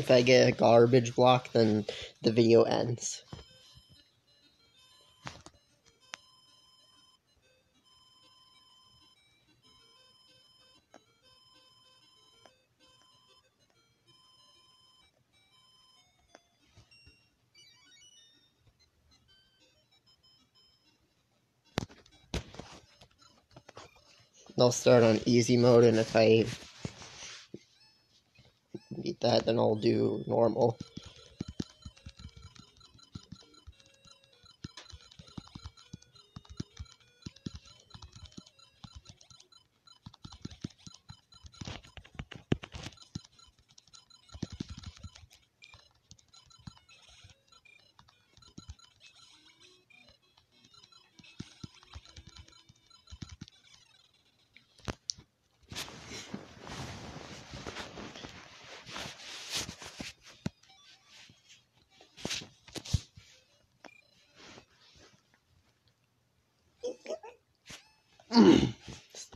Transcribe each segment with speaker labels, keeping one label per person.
Speaker 1: If I get a garbage block, then the video ends. I'll start on easy mode, and if I beat that, then I'll do normal.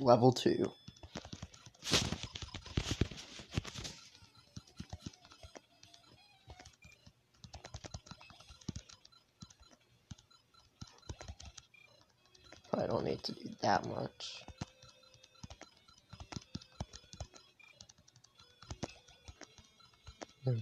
Speaker 1: Level two. I don't need to do that much. Never